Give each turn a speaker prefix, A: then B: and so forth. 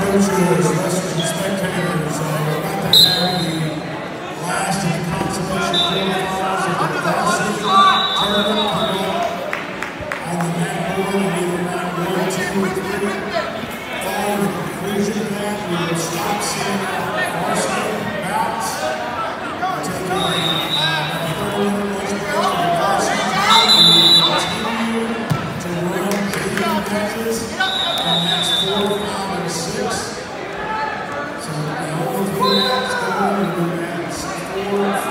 A: coaches, listeners, spectators, uh, we're about to have the last of the consolation quarterfinals of the varsity tournament coming up on the mat board, and either round one, conclusion of we will stop seeing our varsity bouts. We'll 30 minute lunch break for the and and five, and six. So the four, five, and.